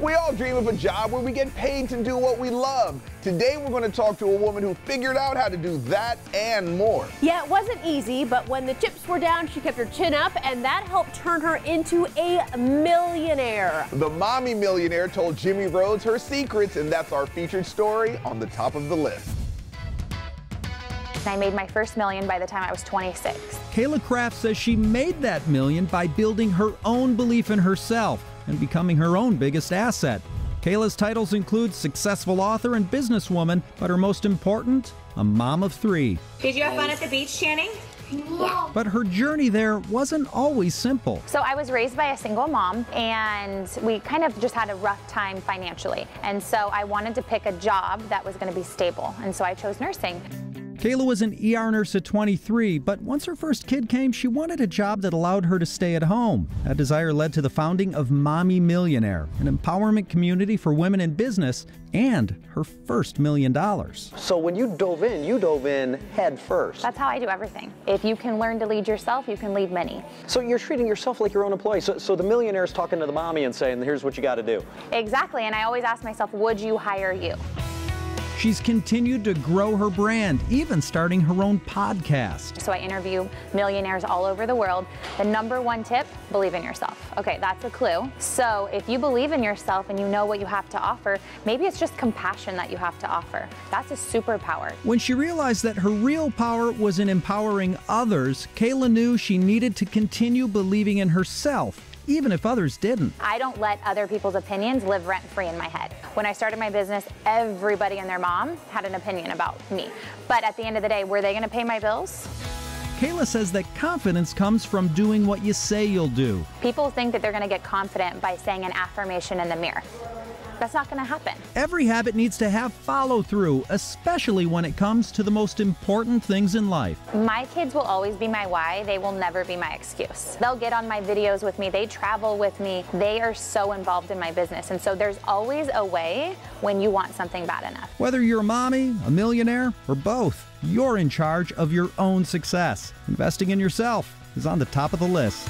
We all dream of a job where we get paid to do what we love. Today, we're going to talk to a woman who figured out how to do that and more. Yeah, it wasn't easy, but when the chips were down, she kept her chin up, and that helped turn her into a millionaire. The mommy millionaire told Jimmy Rhodes her secrets, and that's our featured story on the top of the list. I made my first million by the time I was 26. Cayla Craft says she made that million by building her own belief in herself and becoming her own biggest asset. Cayla's titles include successful author and businesswoman, but her most important, a mom of three. Did you have fun at the beach, Channing? Yeah. But her journey there wasn't always simple. So I was raised by a single mom and we kind of just had a rough time financially. And so I wanted to pick a job that was going to be stable. And so I chose nursing. Cayla was an ER nurse at 23, but once her first kid came, she wanted a job that allowed her to stay at home. That desire led to the founding of Mommy Millionaire, an empowerment community for women in business, and her first million dollars. So when you dove in, you dove in head first. That's how I do everything. If you can learn to lead yourself, you can lead many. So you're treating yourself like your own employee. So, so the millionaire's talking to the mommy and saying, here's what you got to do. Exactly. And I always ask myself, would you hire you? She's continued to grow her brand, even starting her own podcast. So I interview millionaires all over the world. The number one tip, believe in yourself. Okay, that's a clue. So if you believe in yourself and you know what you have to offer, maybe it's just compassion that you have to offer. That's a superpower. When she realized that her real power was in empowering others, Cayla knew she needed to continue believing in herself even if others didn't. I don't let other people's opinions live rent free in my head. When I started my business, everybody and their mom had an opinion about me. But at the end of the day, were they going to pay my bills? Cayla says that confidence comes from doing what you say you'll do. People think that they're going to get confident by saying an affirmation in the mirror. That's not going to happen. Every habit needs to have follow through, especially when it comes to the most important things in life. My kids will always be my why. They will never be my excuse. They'll get on my videos with me, they travel with me. They are so involved in my business. And so there's always a way when you want something bad enough. Whether you're a mommy, a millionaire, or both, you're in charge of your own success. Investing in yourself is on the top of the list.